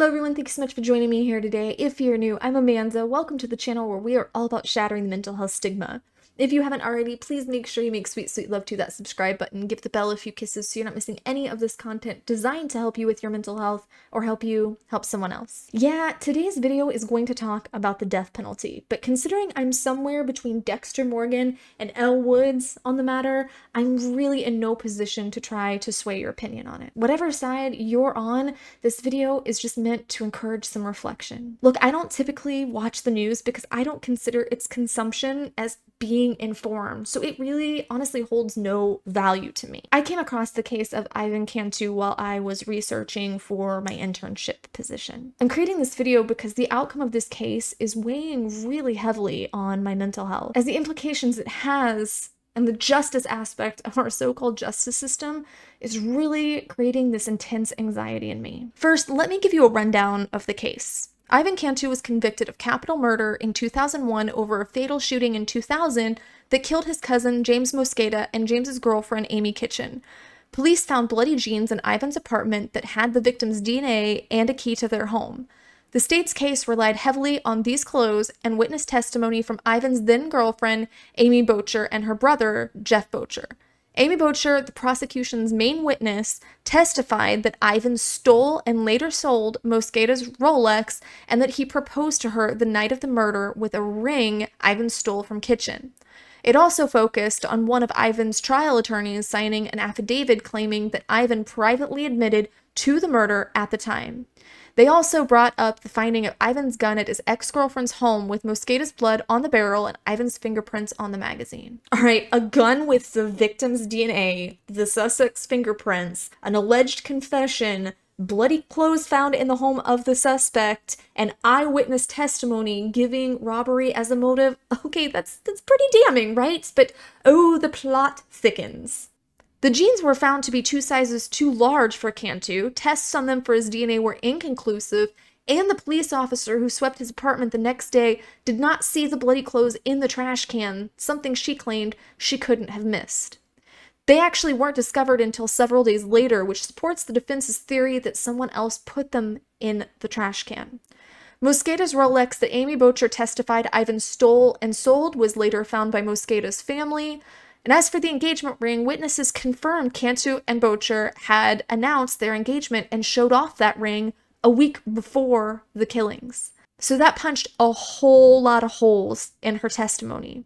Hello everyone, thank you so much for joining me here today. If you're new, I'm Amanda. Welcome to the channel where we are all about shattering the mental health stigma. If you haven't already, please make sure you make sweet, sweet love to that subscribe button. Give the bell a few kisses so you're not missing any of this content designed to help you with your mental health or help you help someone else. Yeah, today's video is going to talk about the death penalty, but considering I'm somewhere between Dexter Morgan and Elle Woods on the matter, I'm really in no position to try to sway your opinion on it. Whatever side you're on, this video is just meant to encourage some reflection. Look, I don't typically watch the news because I don't consider its consumption as being informed, so it really honestly holds no value to me. I came across the case of Ivan Cantu while I was researching for my internship position. I'm creating this video because the outcome of this case is weighing really heavily on my mental health, as the implications it has and the justice aspect of our so called justice system is really creating this intense anxiety in me. First, let me give you a rundown of the case. Ivan Cantu was convicted of capital murder in 2001 over a fatal shooting in 2000 that killed his cousin James Mosqueda and James's girlfriend Amy Kitchen. Police found bloody jeans in Ivan's apartment that had the victim's DNA and a key to their home. The state's case relied heavily on these clothes and witness testimony from Ivan's then girlfriend, Amy Boettcher, and her brother, Jeff Boettcher. Amy Boettcher, the prosecution's main witness, testified that Ivan stole and later sold Mosqueda's Rolex and that he proposed to her the night of the murder with a ring Ivan stole from Kitchen. It also focused on one of Ivan's trial attorneys signing an affidavit claiming that Ivan privately admitted to the murder at the time. They also brought up the finding of Ivan's gun at his ex girlfriend's home with Mosqueda's blood on the barrel and Ivan's fingerprints on the magazine. All right, a gun with the victim's DNA, the suspect's fingerprints, an alleged confession, bloody clothes found in the home of the suspect, and eyewitness testimony giving robbery as a motive. Okay, that's that's pretty damning, right? But oh, the plot thickens. The jeans were found to be two sizes too large for Cantu, tests on them for his DNA were inconclusive, and the police officer who swept his apartment the next day did not see the bloody clothes in the trash can, something she claimed she couldn't have missed. They actually weren't discovered until several days later, which supports the defense's theory that someone else put them in the trash can. Mosqueda's Rolex that Amy Boettcher testified Ivan stole and sold was later found by Mosqueda's family. And as for the engagement ring, witnesses confirmed Cantu and Boettcher had announced their engagement and showed off that ring a week before the killings. So that punched a whole lot of holes in her testimony.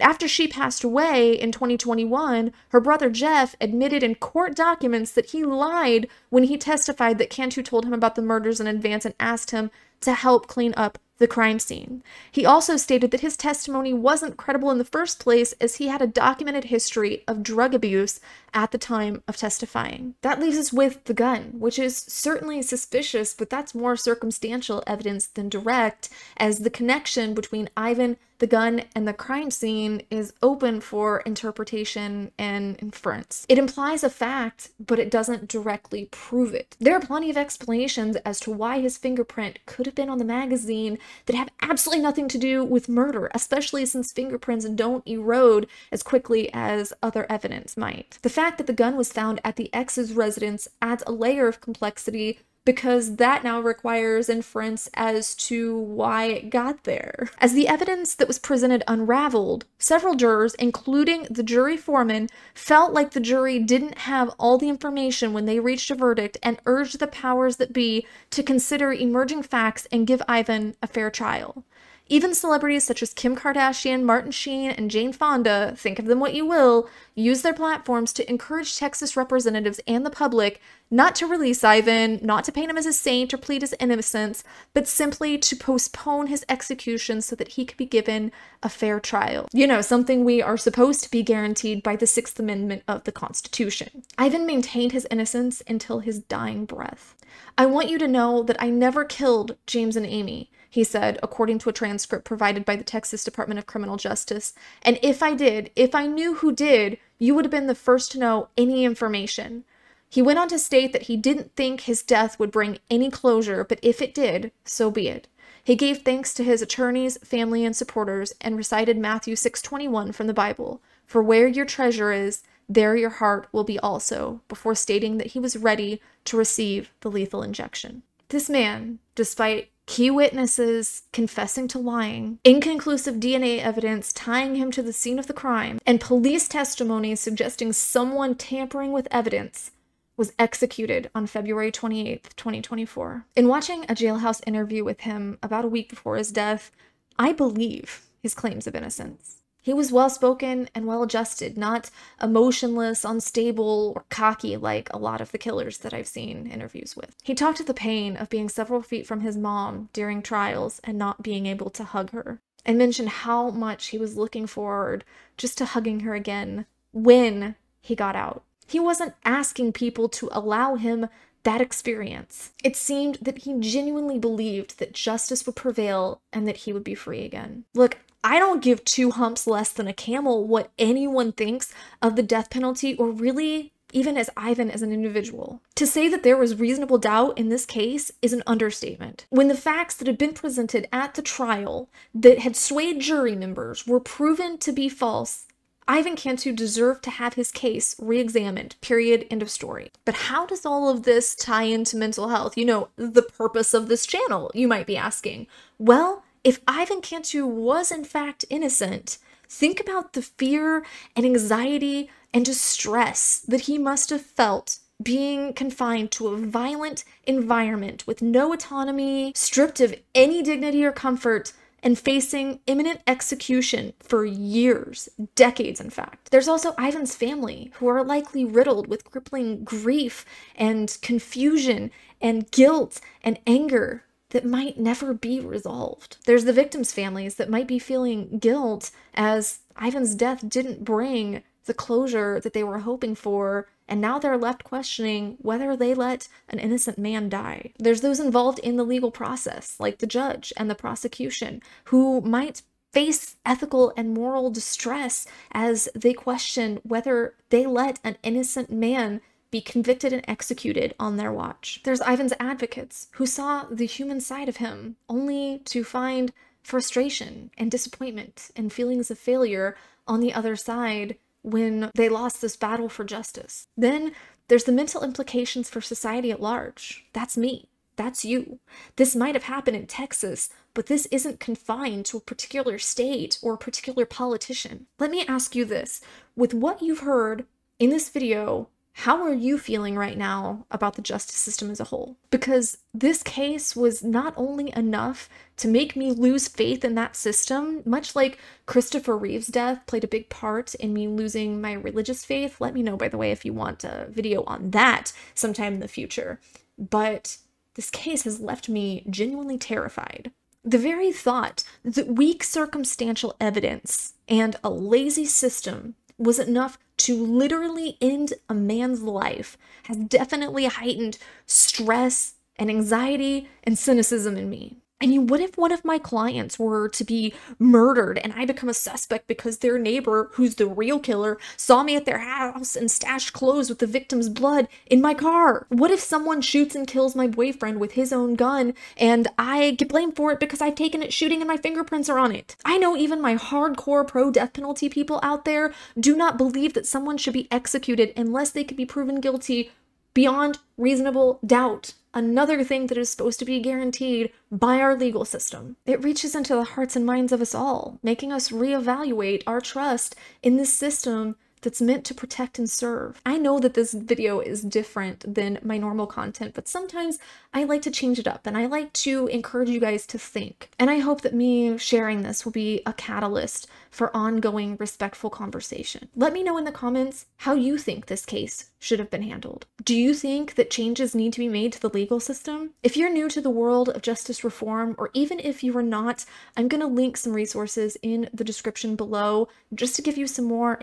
After she passed away in 2021, her brother Jeff admitted in court documents that he lied when he testified that Cantu told him about the murders in advance and asked him to help clean up the crime scene. He also stated that his testimony wasn't credible in the first place as he had a documented history of drug abuse at the time of testifying. That leaves us with the gun, which is certainly suspicious, but that's more circumstantial evidence than direct, as the connection between Ivan the gun and the crime scene is open for interpretation and inference. It implies a fact, but it doesn't directly prove it. There are plenty of explanations as to why his fingerprint could have been on the magazine that have absolutely nothing to do with murder, especially since fingerprints don't erode as quickly as other evidence might. The fact that the gun was found at the ex's residence adds a layer of complexity because that now requires inference as to why it got there. As the evidence that was presented unraveled, several jurors, including the jury foreman, felt like the jury didn't have all the information when they reached a verdict and urged the powers that be to consider emerging facts and give Ivan a fair trial. Even celebrities such as Kim Kardashian, Martin Sheen, and Jane Fonda, think of them what you will, use their platforms to encourage Texas representatives and the public not to release Ivan, not to paint him as a saint or plead his innocence, but simply to postpone his execution so that he could be given a fair trial. You know, something we are supposed to be guaranteed by the Sixth Amendment of the Constitution. Ivan maintained his innocence until his dying breath. I want you to know that I never killed James and Amy he said, according to a transcript provided by the Texas Department of Criminal Justice. And if I did, if I knew who did, you would have been the first to know any information. He went on to state that he didn't think his death would bring any closure, but if it did, so be it. He gave thanks to his attorneys, family, and supporters and recited Matthew 6:21 from the Bible, "For where your treasure is, there your heart will be also," before stating that he was ready to receive the lethal injection. This man, despite key witnesses confessing to lying, inconclusive DNA evidence tying him to the scene of the crime, and police testimony suggesting someone tampering with evidence, was executed on February 28, 2024. In watching a jailhouse interview with him about a week before his death, I believe his claims of innocence. He was well spoken and well adjusted, not emotionless, unstable, or cocky like a lot of the killers that I've seen interviews with. He talked of the pain of being several feet from his mom during trials and not being able to hug her, and mentioned how much he was looking forward just to hugging her again when he got out. He wasn't asking people to allow him that experience. It seemed that he genuinely believed that justice would prevail and that he would be free again. Look, I don't give two humps less than a camel what anyone thinks of the death penalty or really even as Ivan as an individual. To say that there was reasonable doubt in this case is an understatement. When the facts that had been presented at the trial that had swayed jury members were proven to be false, Ivan Cantu deserved to have his case re examined, period, end of story. But how does all of this tie into mental health? You know, the purpose of this channel, you might be asking. Well, if Ivan Cantu was in fact innocent, think about the fear and anxiety and distress that he must have felt being confined to a violent environment with no autonomy, stripped of any dignity or comfort, and facing imminent execution for years, decades, in fact. There's also Ivan's family, who are likely riddled with crippling grief and confusion and guilt and anger that might never be resolved. There's the victims' families that might be feeling guilt as Ivan's death didn't bring the closure that they were hoping for, and now they're left questioning whether they let an innocent man die. There's those involved in the legal process, like the judge and the prosecution, who might face ethical and moral distress as they question whether they let an innocent man be convicted and executed on their watch. There's Ivan's advocates who saw the human side of him only to find frustration and disappointment and feelings of failure on the other side when they lost this battle for justice. Then there's the mental implications for society at large. That's me. That's you. This might have happened in Texas, but this isn't confined to a particular state or a particular politician. Let me ask you this. With what you've heard in this video how are you feeling right now about the justice system as a whole? Because this case was not only enough to make me lose faith in that system, much like Christopher Reeve's death played a big part in me losing my religious faith. Let me know, by the way, if you want a video on that sometime in the future. But this case has left me genuinely terrified. The very thought that weak circumstantial evidence and a lazy system was enough to literally end a man's life has definitely heightened stress and anxiety and cynicism in me. I mean, what if one of my clients were to be murdered and I become a suspect because their neighbor, who's the real killer, saw me at their house and stashed clothes with the victim's blood in my car? What if someone shoots and kills my boyfriend with his own gun and I get blamed for it because I've taken it shooting and my fingerprints are on it? I know even my hardcore pro death penalty people out there do not believe that someone should be executed unless they could be proven guilty beyond reasonable doubt another thing that is supposed to be guaranteed by our legal system. It reaches into the hearts and minds of us all, making us reevaluate our trust in this system that's meant to protect and serve. I know that this video is different than my normal content, but sometimes I like to change it up and I like to encourage you guys to think. And I hope that me sharing this will be a catalyst for ongoing respectful conversation. Let me know in the comments how you think this case should have been handled. Do you think that changes need to be made to the legal system? If you're new to the world of justice reform, or even if you are not, I'm going to link some resources in the description below just to give you some more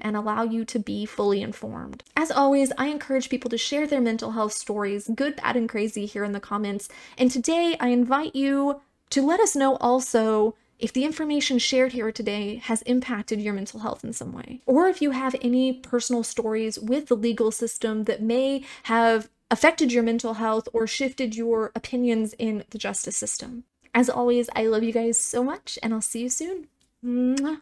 and allow you to be fully informed. As always, I encourage people to share their mental health stories, good, bad, and crazy, here in the comments. And today I invite you to let us know also if the information shared here today has impacted your mental health in some way, or if you have any personal stories with the legal system that may have affected your mental health or shifted your opinions in the justice system. As always, I love you guys so much, and I'll see you soon. Mwah.